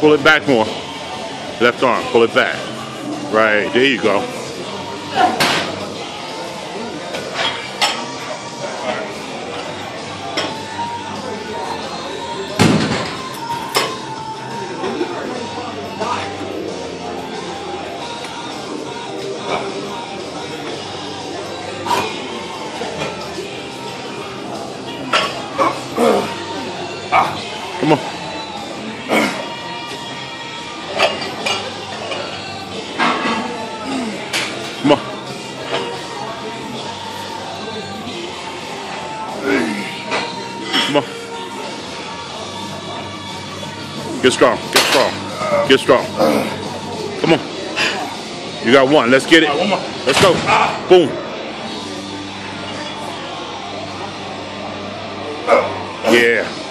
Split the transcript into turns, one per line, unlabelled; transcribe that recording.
Pull it back more. Left arm, pull it back. Right, there you go. Come on. Come on. Come on. Get strong. Get strong. Get strong. Come on. You got one. Let's get it. Let's go. Boom. Yeah.